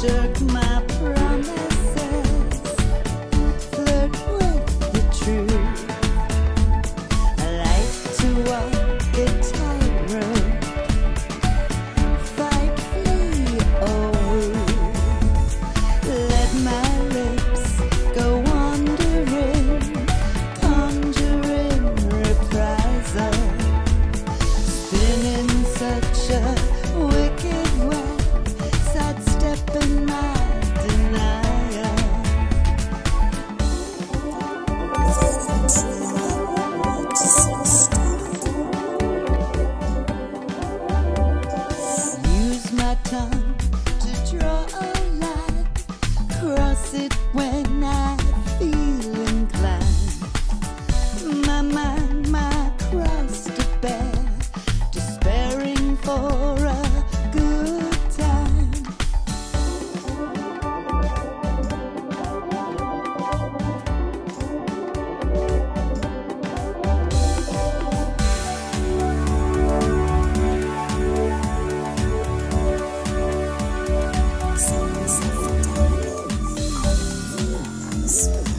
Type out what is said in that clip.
circumstances. Productions.